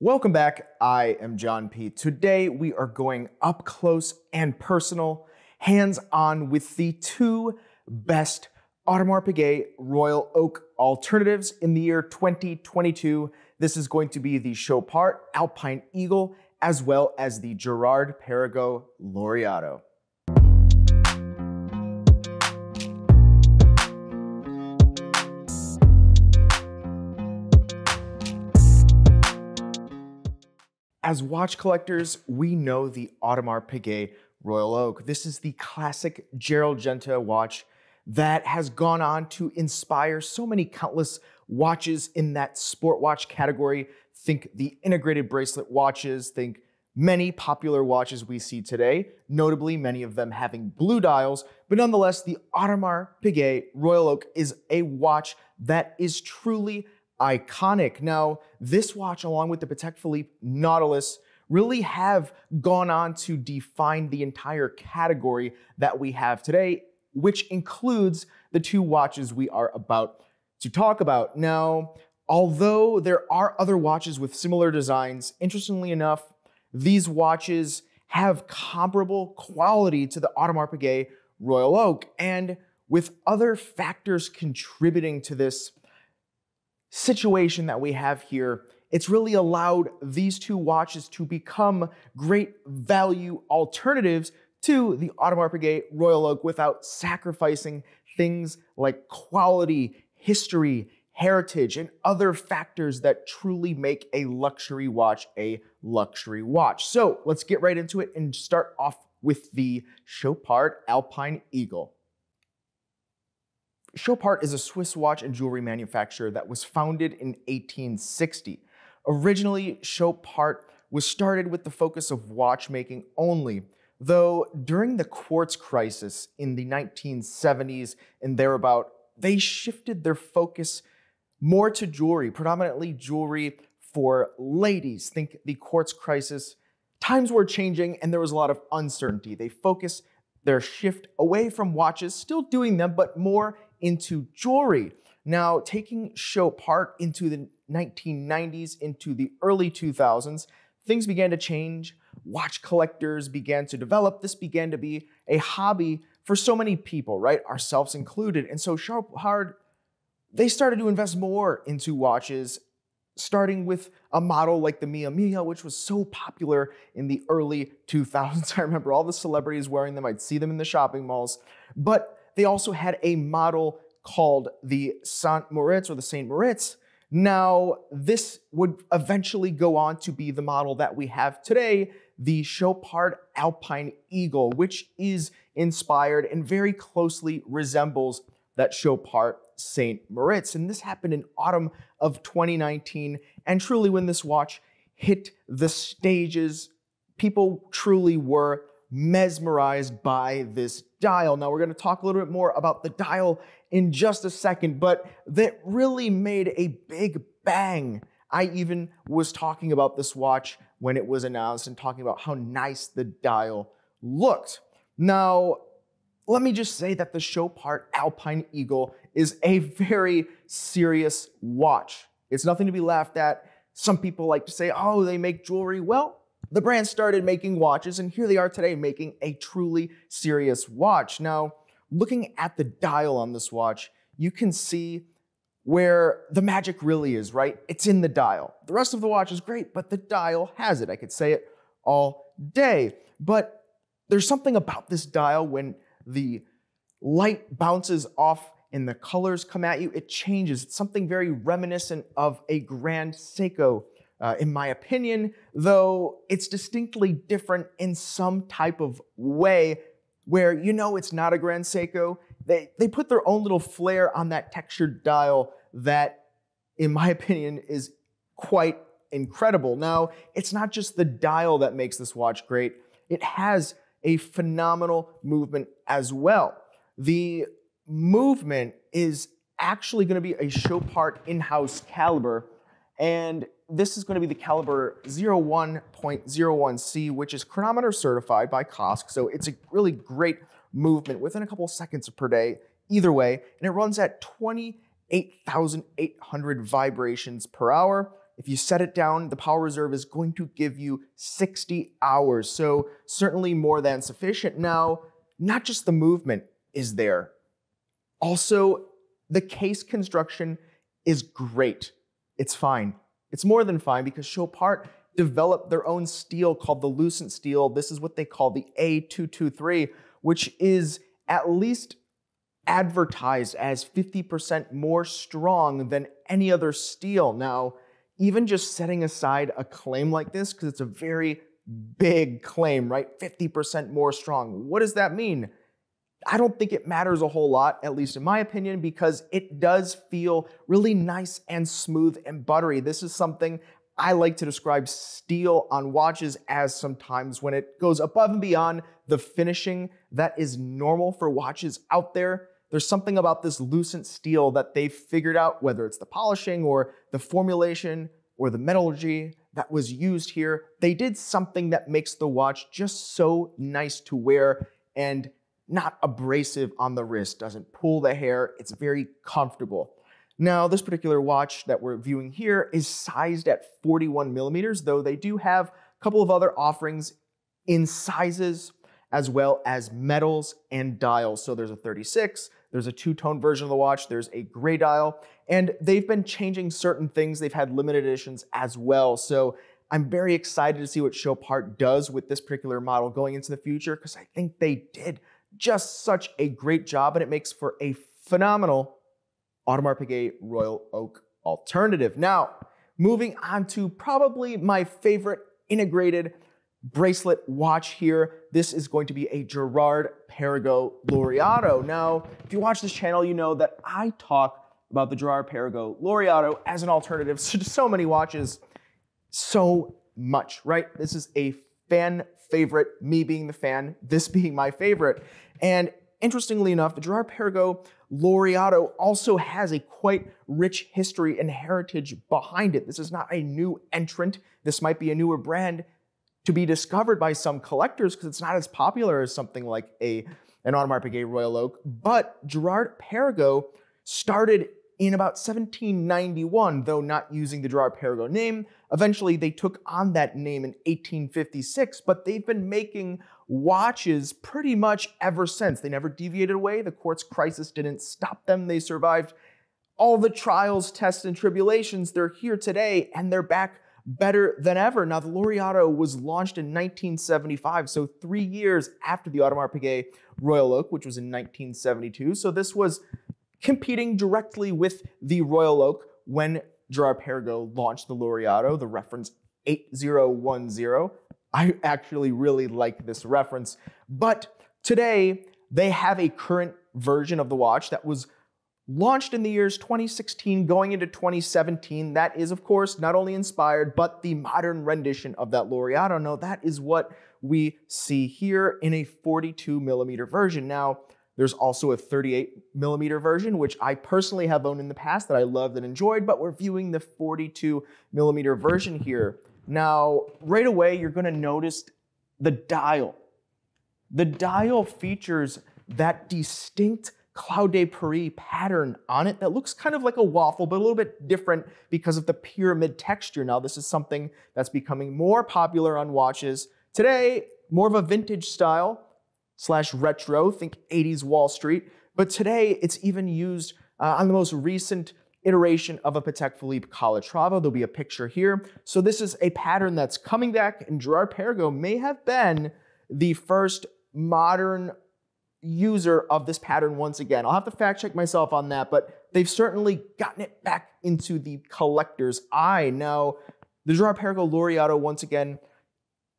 Welcome back. I am John P. Today we are going up close and personal, hands on with the two best Audemars Piguet Royal Oak alternatives in the year 2022. This is going to be the Chopard Alpine Eagle as well as the Girard Perregaux Laureato. As watch collectors, we know the Audemars Piguet Royal Oak. This is the classic Gerald Genta watch that has gone on to inspire so many countless watches in that sport watch category. Think the integrated bracelet watches, think many popular watches we see today, notably many of them having blue dials, but nonetheless, the Audemars Piguet Royal Oak is a watch that is truly iconic. Now, this watch, along with the Patek Philippe Nautilus, really have gone on to define the entire category that we have today, which includes the two watches we are about to talk about. Now, although there are other watches with similar designs, interestingly enough, these watches have comparable quality to the Audemars Piguet Royal Oak. And with other factors contributing to this situation that we have here, it's really allowed these two watches to become great value alternatives to the Audemars Piguet Royal Oak without sacrificing things like quality, history, heritage, and other factors that truly make a luxury watch a luxury watch. So let's get right into it and start off with the Chopard Alpine Eagle. Chopard is a Swiss watch and jewelry manufacturer that was founded in 1860. Originally, Chopard was started with the focus of watchmaking only, though during the quartz crisis in the 1970s and thereabout, they shifted their focus more to jewelry, predominantly jewelry for ladies. Think the quartz crisis. Times were changing and there was a lot of uncertainty. They focused their shift away from watches, still doing them, but more into jewelry. Now, taking Chopard into the 1990s, into the early 2000s, things began to change. Watch collectors began to develop. This began to be a hobby for so many people, right? Ourselves included. And so Chopard, they started to invest more into watches, starting with a model like the Mia Mia, which was so popular in the early 2000s. I remember all the celebrities wearing them. I'd see them in the shopping malls. But they also had a model called the Saint Moritz or the Saint Moritz. Now, this would eventually go on to be the model that we have today, the Chopard Alpine Eagle, which is inspired and very closely resembles that Chopard St. Moritz. And this happened in autumn of 2019. And truly, when this watch hit the stages, people truly were mesmerized by this dial. Now, we're going to talk a little bit more about the dial in just a second, but that really made a big bang. I even was talking about this watch when it was announced and talking about how nice the dial looked. Now, let me just say that the Chopard Alpine Eagle is a very serious watch. It's nothing to be laughed at. Some people like to say, oh, they make jewelry. Well, the brand started making watches, and here they are today making a truly serious watch. Now, looking at the dial on this watch, you can see where the magic really is, right? It's in the dial. The rest of the watch is great, but the dial has it. I could say it all day. But there's something about this dial when the light bounces off and the colors come at you, it changes. It's something very reminiscent of a Grand Seiko uh, in my opinion, though it's distinctly different in some type of way where you know it's not a Grand Seiko. They, they put their own little flair on that textured dial that, in my opinion, is quite incredible. Now, it's not just the dial that makes this watch great, it has a phenomenal movement as well. The movement is actually going to be a Chopard in house caliber, and this is going to be the caliber 01.01C, which is chronometer certified by COSC. So it's a really great movement within a couple seconds per day, either way. And it runs at 28,800 vibrations per hour. if you set it down, the power reserve is going to give you 60 hours. So, certainly more than sufficient. Now, not just the movement is there, also, the case construction is great. It's fine. It's more than fine because Chopard developed their own steel called the Lucent steel. This is what they call the A223, which is at least advertised as 50% more strong than any other steel. Now, even just setting aside a claim like this, because it's a very big claim, right? 50% more strong. What does that mean? I don't think it matters a whole lot, at least in my opinion, because it does feel really nice and smooth and buttery. This is something I like to describe steel on watches as sometimes when it goes above and beyond the finishing that is normal for watches out there. There's something about this lucent steel that they've figured out, whether it's the polishing or the formulation or the metallurgy that was used here. They did something that makes the watch just so nice to wear and not abrasive on the wrist, doesn't pull the hair, it's very comfortable. Now, this particular watch that we're viewing here is sized at 41 millimeters, though they do have a couple of other offerings in sizes as well as metals and dials. So there's a 36, there's a two-tone version of the watch, there's a gray dial, and they've been changing certain things. They've had limited editions as well. So I'm very excited to see what Chopard does with this particular model going into the future because I think they did just such a great job and it makes for a phenomenal Audemars Piguet Royal Oak alternative. Now, moving on to probably my favorite integrated bracelet watch here. This is going to be a Girard-Perregaux Laureato. Now, if you watch this channel, you know that I talk about the Girard-Perregaux Laureato as an alternative to so many watches so much, right? This is a fan favorite, me being the fan, this being my favorite. And interestingly enough, the Girard-Perregaux Laureato also has a quite rich history and heritage behind it. This is not a new entrant. This might be a newer brand to be discovered by some collectors because it's not as popular as something like a an Audemars Piguet Royal Oak. But Girard Perregaux started in about 1791, though not using the Girard Perregaux name. Eventually, they took on that name in 1856, but they've been making watches pretty much ever since. They never deviated away. The quartz crisis didn't stop them. They survived all the trials, tests, and tribulations. They're here today and they're back better than ever. Now, the Laureato was launched in 1975, so three years after the Audemars Piguet Royal Oak, which was in 1972. So this was competing directly with the Royal Oak when Girard-Perregaux launched the Laureato, the reference 8010. I actually really like this reference. But today, they have a current version of the watch that was launched in the years 2016 going into 2017. That is, of course, not only inspired, but the modern rendition of that Laureato. No, that is what we see here in a 42 millimeter version. Now, there's also a 38 millimeter version, which I personally have owned in the past that I loved and enjoyed, but we're viewing the 42 millimeter version here. Now, right away, you're gonna notice the dial. The dial features that distinct Clous de Paris pattern on it that looks kind of like a waffle, but a little bit different because of the pyramid texture. Now, this is something that's becoming more popular on watches. Today, more of a vintage style slash retro, think 80s Wall Street. But today, it's even used uh, on the most recent iteration of a Patek Philippe Calatrava. There'll be a picture here. So this is a pattern that's coming back, and Girard-Perregaux may have been the first modern user of this pattern once again. I'll have to fact check myself on that, but they've certainly gotten it back into the collector's eye. Now, the Girard-Perregaux Laureato, once again,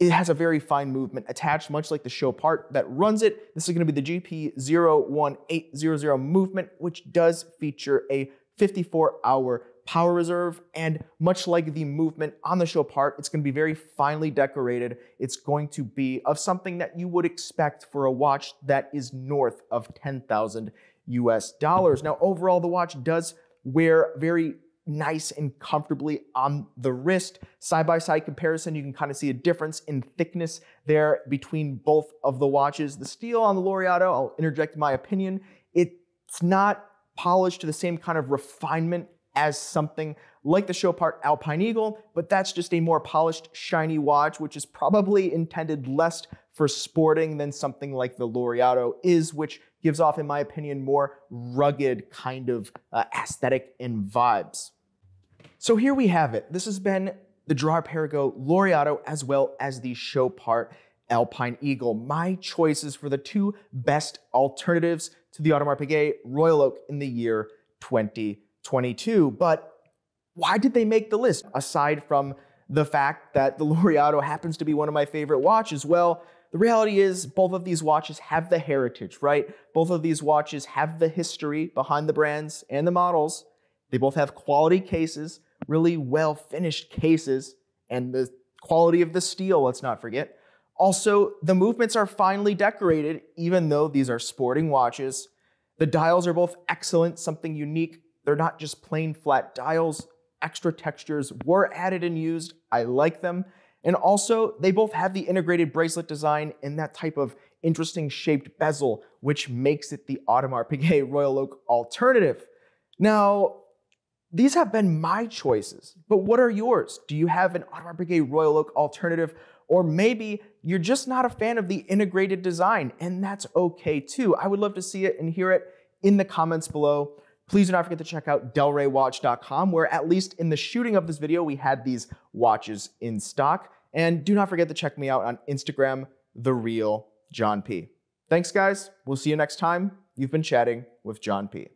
it has a very fine movement attached, much like the Chopard that runs it. This is going to be the GP01800 movement, which does feature a 54 hour power reserve. And much like the movement on the Chopard, it's going to be very finely decorated. It's going to be of something that you would expect for a watch that is north of 10,000 US dollars. Now, overall, the watch does wear very nice and comfortably on the wrist. Side by side comparison, you can kind of see a difference in thickness there between both of the watches. The steel on the Laureato, I'll interject my opinion, it's not polished to the same kind of refinement as something like the Chopard Alpine Eagle, but that's just a more polished, shiny watch, which is probably intended less for sporting than something like the Laureato is, which gives off, in my opinion, more rugged kind of uh, aesthetic and vibes. So here we have it. This has been the Girard Perregaux Laureato as well as the Chopard Alpine Eagle. My choices for the two best alternatives to the Audemars Piguet Royal Oak in the year 2022. But why did they make the list? Aside from the fact that the Laureato happens to be one of my favorite watches, well, the reality is both of these watches have the heritage, right? Both of these watches have the history behind the brands and the models. They both have quality cases, really well finished cases, and the quality of the steel, let's not forget. Also, the movements are finely decorated, even though these are sporting watches. The dials are both excellent, something unique. They're not just plain flat dials. Extra textures were added and used. I like them. And also, they both have the integrated bracelet design and that type of interesting shaped bezel, which makes it the Audemars Piguet Royal Oak alternative. Now, these have been my choices, but what are yours? Do you have an Audemars Piguet Royal Oak alternative or maybe you're just not a fan of the integrated design, and that's okay too. I would love to see it and hear it in the comments below. Please do not forget to check out delraywatch.com, where at least in the shooting of this video, we had these watches in stock. And do not forget to check me out on Instagram, The Real John P. Thanks, guys. We'll see you next time. You've been chatting with John P.